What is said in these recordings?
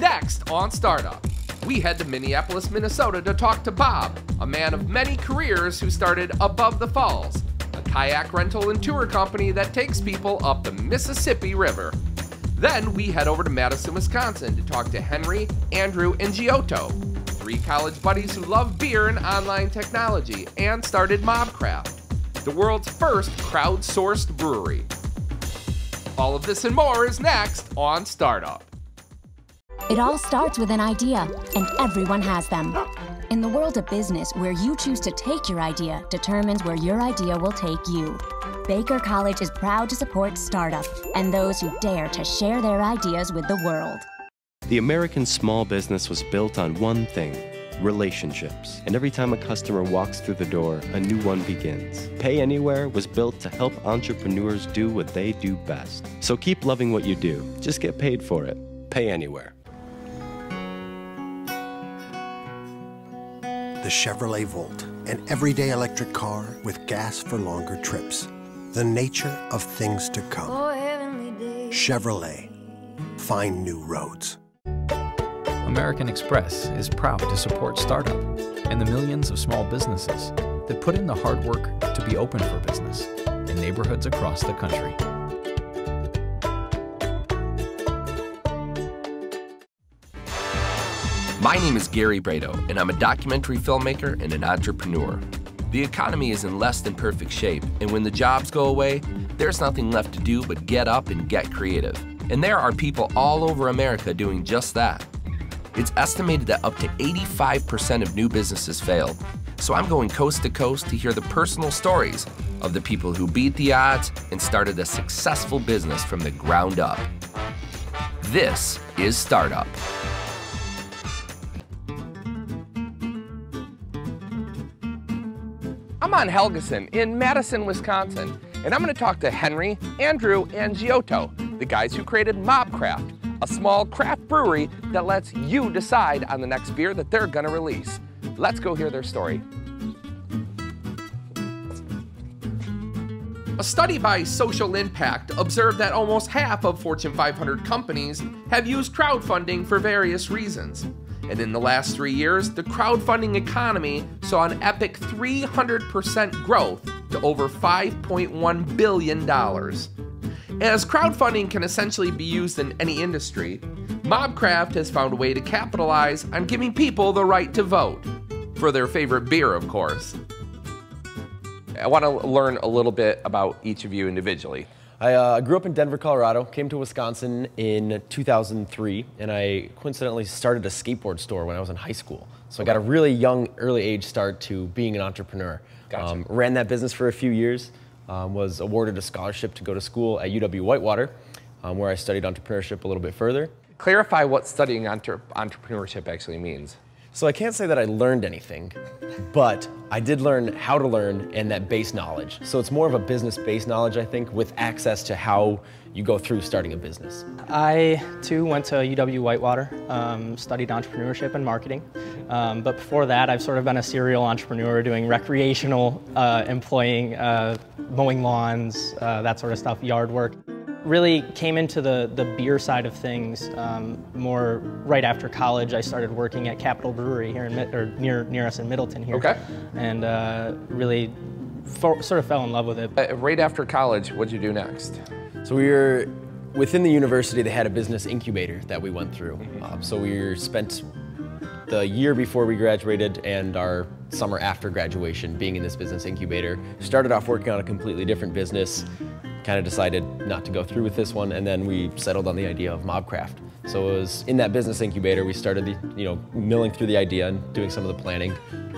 Next on Startup, we head to Minneapolis, Minnesota to talk to Bob, a man of many careers who started Above the Falls, a kayak rental and tour company that takes people up the Mississippi River. Then we head over to Madison, Wisconsin to talk to Henry, Andrew, and Giotto, three college buddies who love beer and online technology and started Mobcraft, the world's first crowdsourced brewery. All of this and more is next on Startup. It all starts with an idea, and everyone has them. In the world of business, where you choose to take your idea determines where your idea will take you. Baker College is proud to support startup and those who dare to share their ideas with the world. The American small business was built on one thing relationships. And every time a customer walks through the door, a new one begins. Pay Anywhere was built to help entrepreneurs do what they do best. So keep loving what you do, just get paid for it. Pay Anywhere. The Chevrolet Volt, an everyday electric car with gas for longer trips the nature of things to come. Oh, Chevrolet. Find new roads. American Express is proud to support startup and the millions of small businesses that put in the hard work to be open for business in neighborhoods across the country. My name is Gary Bredow, and I'm a documentary filmmaker and an entrepreneur. The economy is in less than perfect shape, and when the jobs go away, there's nothing left to do but get up and get creative. And there are people all over America doing just that. It's estimated that up to 85% of new businesses fail. So I'm going coast to coast to hear the personal stories of the people who beat the odds and started a successful business from the ground up. This is Startup. I'm on Helgesen in Madison, Wisconsin, and I'm going to talk to Henry, Andrew, and Giotto, the guys who created Mobcraft, a small craft brewery that lets you decide on the next beer that they're going to release. Let's go hear their story. A study by Social Impact observed that almost half of Fortune 500 companies have used crowdfunding for various reasons. And in the last three years, the crowdfunding economy saw an epic 300% growth to over $5.1 billion. As crowdfunding can essentially be used in any industry, Mobcraft has found a way to capitalize on giving people the right to vote. For their favorite beer, of course. I want to learn a little bit about each of you individually. I uh, grew up in Denver, Colorado, came to Wisconsin in 2003, and I coincidentally started a skateboard store when I was in high school. So okay. I got a really young, early age start to being an entrepreneur. Gotcha. Um, ran that business for a few years, um, was awarded a scholarship to go to school at UW Whitewater, um, where I studied entrepreneurship a little bit further. Clarify what studying entre entrepreneurship actually means. So I can't say that I learned anything, but I did learn how to learn and that base knowledge. So it's more of a business-based knowledge, I think, with access to how you go through starting a business. I, too, went to UW Whitewater, um, studied entrepreneurship and marketing. Um, but before that, I've sort of been a serial entrepreneur doing recreational uh, employing, uh, mowing lawns, uh, that sort of stuff, yard work really came into the, the beer side of things um, more right after college. I started working at Capital Brewery here in or near near us in Middleton here. Okay. And uh, really sort of fell in love with it. Uh, right after college, what'd you do next? So we were within the university. They had a business incubator that we went through. Mm-hmm. Um, so we spent the year before we graduated and our summer after graduation being in this business incubator. Started off working on a completely different business kind of decided not to go through with this one, and then we settled on the idea of Mobcraft. So it was in that business incubator, we started the, you know, milling through the idea and doing some of the planning.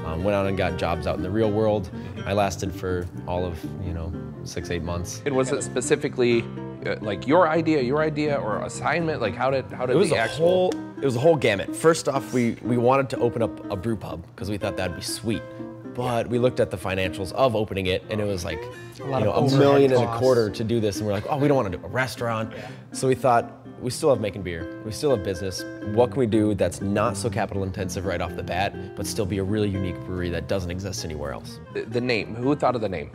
Um, went out and got jobs out in the real world. I lasted for all of, you know, six, eight months. And was it specifically uh, like your idea, your idea, or assignment? Like how did how did it was the a actual... whole it was a whole gamut. First off, we we wanted to open up a brew pub because we thought that'd be sweet. But we looked at the financials of opening it, and it was like, a you know, a million and a quarter to do this, and we're like, oh, we don't want to do a restaurant. Yeah. So we thought, we still have making beer, we still have business. What can we do that's not so capital intensive right off the bat, but still be a really unique brewery that doesn't exist anywhere else? The, the name, who thought of the name?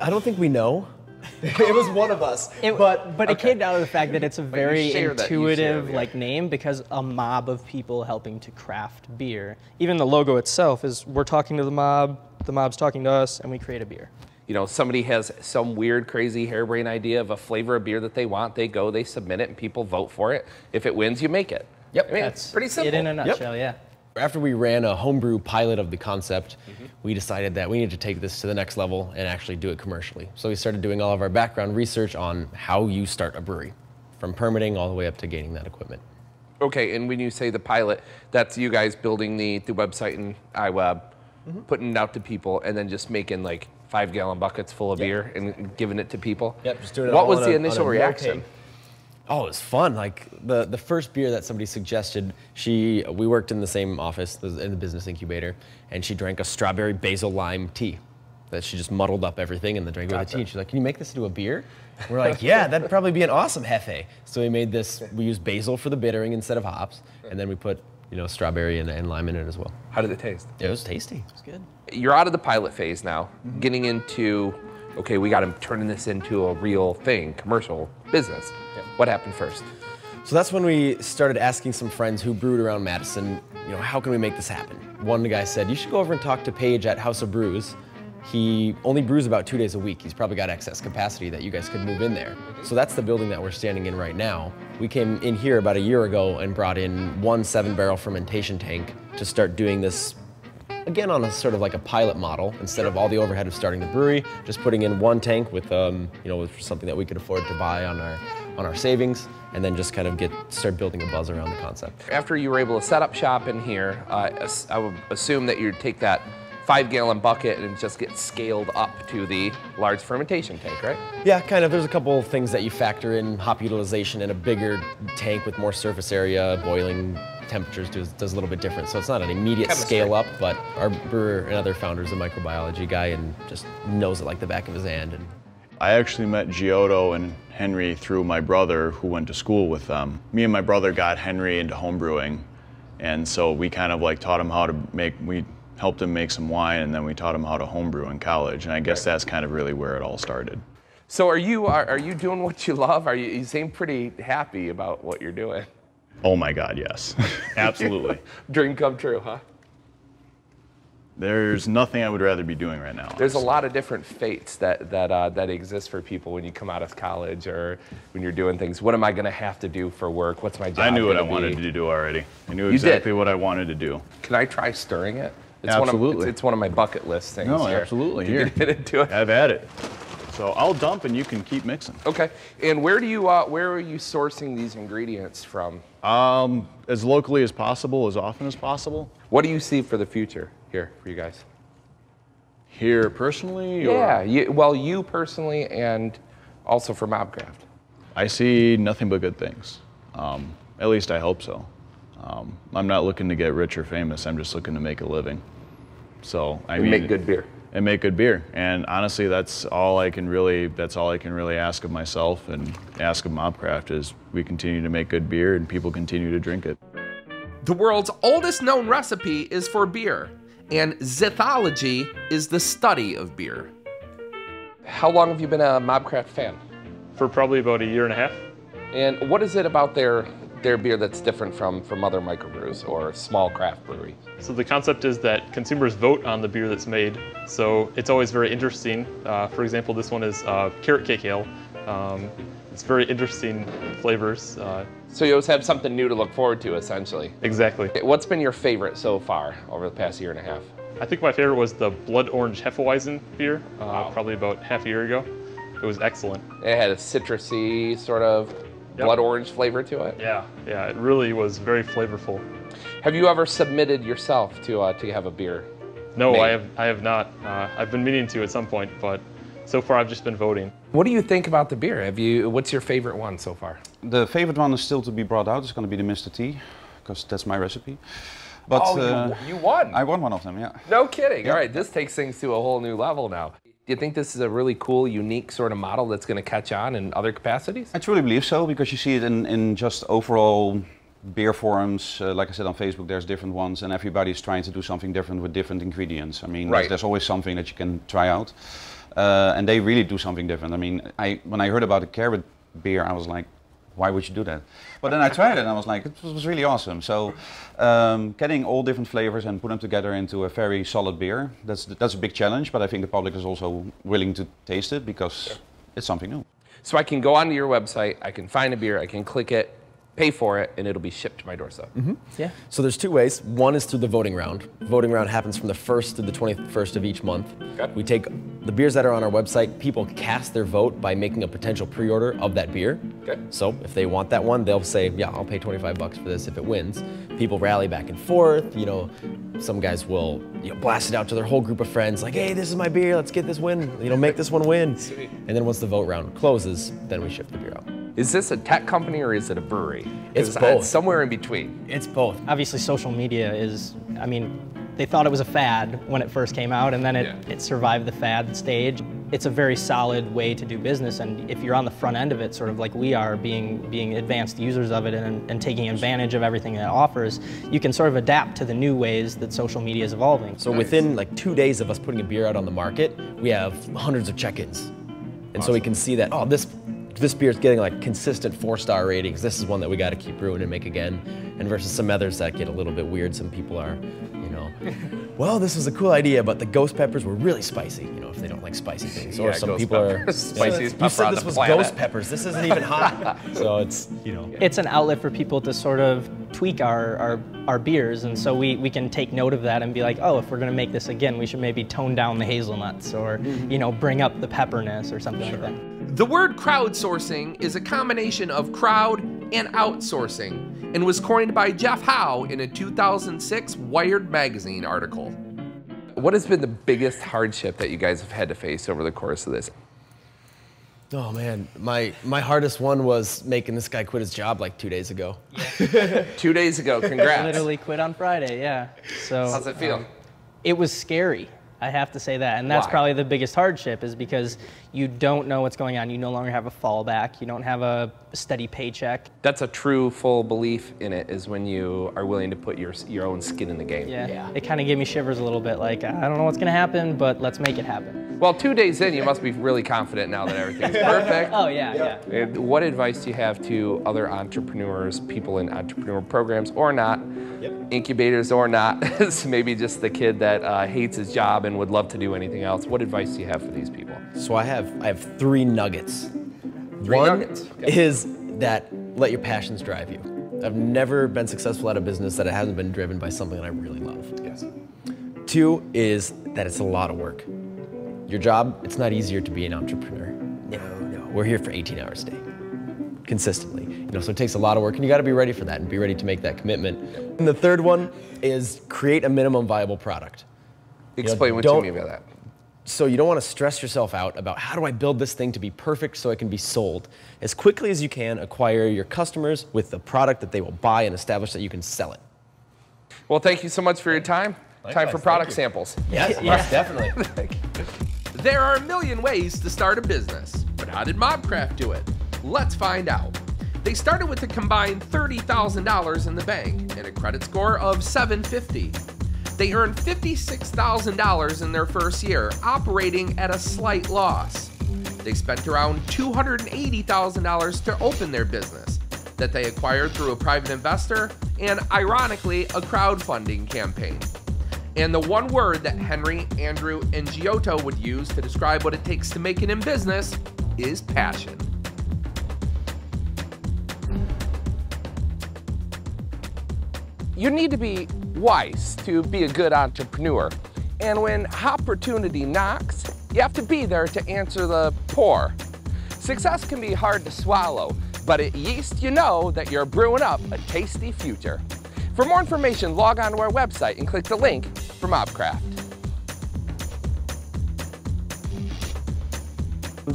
I don't think we know. it was one of us. It, but but it came down to the fact that it's a very share that- you intuitive share, yeah. like name because a mob of people helping to craft beer. Even the logo itself is we're talking to the mob, the mob's talking to us, and we create a beer. You know, somebody has some weird, crazy, harebrained idea of a flavor of beer that they want. They go, they submit it, and people vote for it. If it wins, you make it. Yep. I mean, That's it's pretty simple. It in a nutshell, yeah. After we ran a homebrew pilot of the concept, mm-hmm. we decided that we needed to take this to the next level and actually do it commercially. So we started doing all of our background research on how you start a brewery, from permitting all the way up to gaining that equipment. Okay, and when you say the pilot, that's you guys building the, the website and iWeb, mm-hmm. putting it out to people, and then just making like five gallon buckets full of beer and giving it to people. Yep, just doing it What was the a- initial reaction? Oh, it was fun. Like the the first beer that somebody suggested, she we worked in the same office in the business incubator, and she drank a strawberry basil lime tea. That she just muddled up everything and then drank it with a tea. And she's like, "Can you make this into a beer?" We're like, "Yeah, that'd probably be an awesome hefe." So we made this. We used basil for the bittering instead of hops, and then we put you know strawberry and, and lime in it as well. How did it taste? It was tasty. It was good. You're out of the pilot phase now, getting into, okay, we got to turn this into a real thing, commercial business. What happened first? So that's when we started asking some friends who brewed around Madison, you know, how can we make this happen? One guy said, you should go over and talk to Page at House of Brews. He only brews about two days a week. He's probably got excess capacity that you guys could move in there. So that's the building that we're standing in right now. We came in here about a year ago and brought in one seven barrel fermentation tank to start doing this again on a sort of like a pilot model instead of all the overhead of starting the brewery just putting in one tank with um, you know with something that we could afford to buy on our on our savings and then just kind of get start building a buzz around the concept After you were able to set up shop in here, uh, I would assume that you'd take that five gallon bucket and just get scaled up to the large fermentation tank, right? yeah kind of there's a couple of things that you factor in hop utilization in a bigger tank with more surface area boiling temperatures does, does a little bit different so it's not an immediate Chemistry. scale up but our brewer and other founders a microbiology guy and just knows it like the back of his hand and I actually met Giotto and Henry through my brother who went to school with them. Me and my brother got Henry into homebrewing, and so we kind of like taught him how to make, we helped him make some wine, and then we taught him how to homebrew in college, and I guess that's kind of really where it all started. So are you are, are you doing what you love? Are you you seem pretty happy about what you're doing? Oh my God, yes, absolutely. Dream come true, huh? There's nothing I would rather be doing right now. There's a lot of different fates that that uh, that exist for people when you come out of college or when you're doing things. What am I going to have to do for work? What's my job? I knew what I gonna wanted to do already. I knew exactly what I wanted to do. Can I try stirring it? It's One of, Absolutely. it's, it's one of my bucket list things. No, here. absolutely. Here. get into it. I've at it. So I'll dump and you can keep mixing. Okay. And where do you uh, where are you sourcing these ingredients from? Um, as locally as possible, as often as possible. What do you see for the future here for you guys? Here personally, or Yeah. You, well, you personally and also for Mobcraft. I see nothing but good things. Um, at least I hope so. Um, I'm not looking to get rich or famous. I'm just looking to make a living. So I mean, make good beer. And make good beer. And honestly, that's all I can really. That's all I can really ask of myself and ask of Mobcraft is we continue to make good beer and people continue to drink it. The world's oldest known recipe is for beer, and zythology is the study of beer. How long have you been a Mobcraft fan? for probably about a year and a half. And what is it about their their beer that's different from from other microbrews or small craft brewery? So the concept is that consumers vote on the beer that's made. So it's always very interesting. Uh, for example, this one is uh, carrot cake ale. Um, it's very interesting flavors. Uh, So you always have something new to look forward to, essentially. exactly. What's been your favorite so far over the past year and a half? I think my favorite was the blood orange Hefeweizen beer, uh, probably about half a year ago. It was excellent. It had a citrusy sort of. Blood orange flavor to it. Yeah. Yeah, it really was very flavorful. Have you ever submitted yourself to uh, to have a beer? No, Made. I have I have not. Uh, I've been meaning to at some point, but so far I've just been voting. What do you think about the beer? Have you? What's your favorite one so far? The favorite one is still to be brought out. It's going to be the Mr. T, because that's my recipe. But oh, uh, you, you won! I won one of them, yeah. no kidding. All right, this takes things to a whole new level now. Do you think this is a really cool, unique sort of model that's going to catch on in other capacities? I truly believe so because you see it in, in just overall beer forums. Uh, like I said on Facebook, there's different ones, and everybody's trying to do something different with different ingredients. I mean, Right. there's, there's always something that you can try out. uh, and they really do something different. I mean, I when I heard about the carrot beer, I was like, why would you do that? But then I tried it and I was like, it was really awesome. So um, getting all different flavors and put them together into a very solid beer, that's, that's a big challenge, but I think the public is also willing to taste it because it's something new. So I can go onto your website, I can find a beer, I can click it, pay for it, and it'll be shipped to my doorstep. Mm-hmm. Yeah. So there's two ways. One is through the voting round. Voting round happens from the 1st to the 21st of each month. Okay. We take the beers that are on our website, people cast their vote by making a potential pre-order of that beer. Okay. So if they want that one, they'll say, yeah, I'll pay 25 bucks for this if it wins. People rally back and forth, you know, some guys will you know, blast it out to their whole group of friends, like, hey, this is my beer, let's get this win, you know, make this one win. Sweet. And then once the vote round closes, then we ship the beer out. Is this a tech company or is it a brewery? It's both. It's somewhere in between. It's both. Obviously, social media is, I mean, they thought it was a fad when it first came out, and then it, yeah. it survived the fad stage. It's a very solid way to do business, and if you're on the front end of it, sort of like we are, being being advanced users of it and, and taking advantage of everything that it offers, you can sort of adapt to the new ways that social media is evolving. So within like two days of us putting a beer out on the market, we have hundreds of check-ins. And awesome. so we can see that, oh, this this beer is getting like consistent four-star ratings. This is one that we got to keep brewing and make again. And versus some others that get a little bit weird. Some people are, you know, well, this was a cool idea, but the ghost peppers were really spicy. You know, if they don't like spicy things, or some people peppers. are spiciest yeah, You said this was planet. ghost peppers. This isn't even hot. so it's you know, it's an outlet for people to sort of tweak our our, our beers, and so we we can take note of that and be like, oh, if we're gonna make this again, we should maybe tone down the hazelnuts, or mm-hmm. you know, bring up the pepperness or something sure. like that. The word crowdsourcing is a combination of crowd and outsourcing and was coined by Jeff Howe in a 2006 Wired magazine article. What has been the biggest hardship that you guys have had to face over the course of this? Oh man, my my hardest one was making this guy quit his job like two days ago. Yeah. two days ago, congrats. Literally quit on Friday, yeah. So how's it feel? Um, it was scary. I have to say that, and that's Why? probably the biggest hardship is because you don't know what's going on. You no longer have a fallback. You don't have a steady paycheck. That's a true full belief in it is when you are willing to put your your own skin in the game. Yeah, yeah. it kind of gave me shivers a little bit. Like I don't know what's gonna happen, but let's make it happen. Well, two days in, you must be really confident now that everything's perfect. oh yeah, yeah. What advice do you have to other entrepreneurs, people in entrepreneur programs or not? Yep. incubators or not, maybe just the kid that uh, hates his job and would love to do anything else. What advice do you have for these people? So I have I have three nuggets. Three One nuggets. Okay. is that let your passions drive you. I've never been successful at a business that it hasn't been driven by something that I really love. Yes. Two is that it's a lot of work. Your job, it's not easier to be an entrepreneur. No, no. We're here for 18 hours a day consistently. You know, so it takes a lot of work and you gotta be ready for that and be ready to make that commitment. And the third one is create a minimum viable product. Explain you know, what you mean by that. So you don't want to stress yourself out about how do I build this thing to be perfect so it can be sold. As quickly as you can, acquire your customers with the product that they will buy and establish that you can sell it. Well, thank you so much for your time. Likewise, time for product samples. Yes, yes, definitely. there are a million ways to start a business, but how did Mobcraft do it? Let's find out. They started with a combined $30,000 in the bank and a credit score of 750. They earned $56,000 in their first year, operating at a slight loss. They spent around $280,000 to open their business, that they acquired through a private investor and, ironically, a crowdfunding campaign. And the one word that Henry, Andrew, and Giotto would use to describe what it takes to make it in business is passion. You need to be wise to be a good entrepreneur. And when opportunity knocks, you have to be there to answer the pour. Success can be hard to swallow, but at least you know that you're brewing up a tasty future. For more information, log on to our website and click the link for Mobcraft.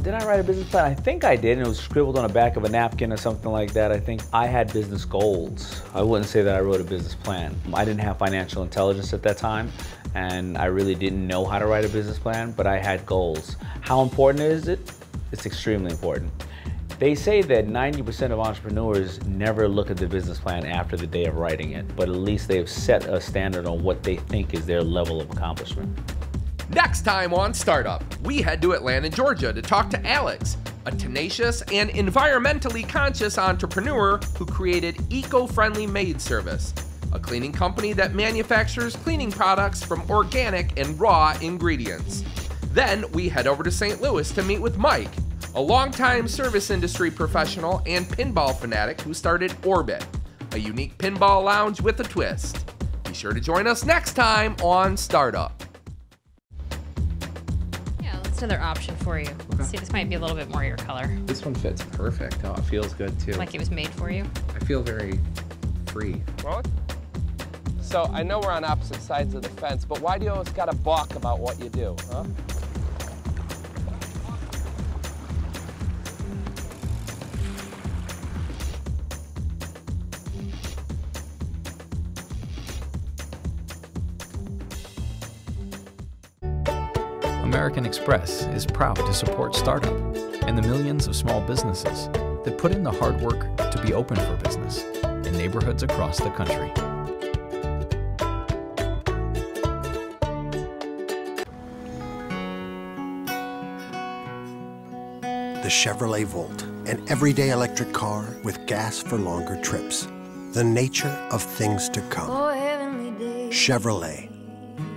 Did I write a business plan? I think I did, and it was scribbled on the back of a napkin or something like that. I think I had business goals. I wouldn't say that I wrote a business plan. I didn't have financial intelligence at that time, and I really didn't know how to write a business plan, but I had goals. How important is it? It's extremely important. They say that 90% of entrepreneurs never look at the business plan after the day of writing it, but at least they've set a standard on what they think is their level of accomplishment. Next time on Startup, we head to Atlanta, Georgia to talk to Alex, a tenacious and environmentally conscious entrepreneur who created Eco Friendly Maid Service, a cleaning company that manufactures cleaning products from organic and raw ingredients. Then we head over to St. Louis to meet with Mike, a longtime service industry professional and pinball fanatic who started Orbit, a unique pinball lounge with a twist. Be sure to join us next time on Startup. That's another option for you. Okay. See, this might be a little bit more your color. This one fits perfect. Oh, it feels good too. Like it was made for you. I feel very free. What? So I know we're on opposite sides of the fence, but why do you always got to balk about what you do, huh? American Express is proud to support startup and the millions of small businesses that put in the hard work to be open for business in neighborhoods across the country. The Chevrolet Volt, an everyday electric car with gas for longer trips. The nature of things to come. Oh, Chevrolet.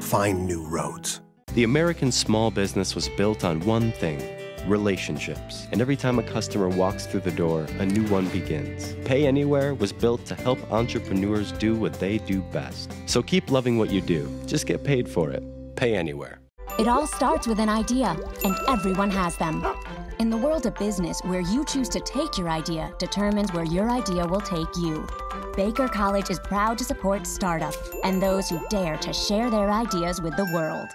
Find new roads. The American small business was built on one thing relationships. And every time a customer walks through the door, a new one begins. Pay Anywhere was built to help entrepreneurs do what they do best. So keep loving what you do, just get paid for it. Pay Anywhere. It all starts with an idea, and everyone has them. In the world of business, where you choose to take your idea determines where your idea will take you. Baker College is proud to support startup and those who dare to share their ideas with the world.